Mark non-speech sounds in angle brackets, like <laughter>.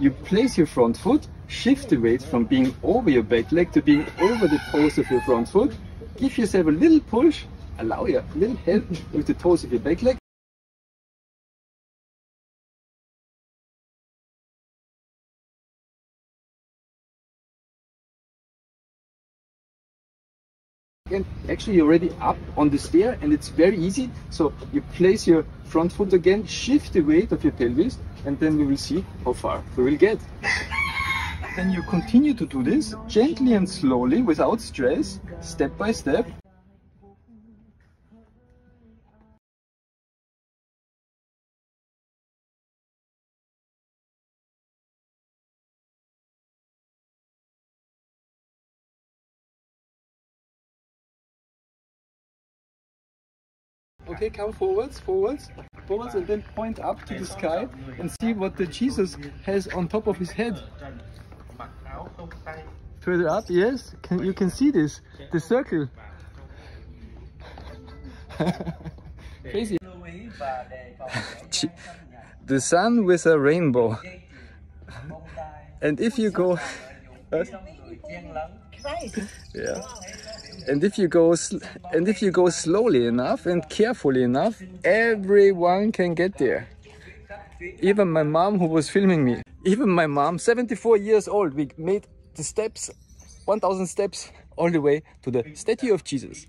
you place your front foot, shift the weight from being over your back leg to being over the toes of your front foot. Give yourself a little push, allow your little help with the toes of your back leg. And actually you're already up on the stair and it's very easy. So you place your front foot again, shift the weight of your pelvis and then we will see how far we will get. Then you continue to do this gently and slowly without stress, step by step. Okay, come forwards, forwards, forwards, and then point up to the sky and see what the Jesus has on top of his head. Further up, yes, can, you can see this, the circle. <laughs> Crazy. <laughs> the sun with a rainbow. <laughs> And if you go... yeah. And if you go and if you go slowly enough and carefully enough, everyone can get there. Even my mom who was filming me. Even my mom, 74 years old, we made the steps, 1000 steps all the way to the statue of Jesus.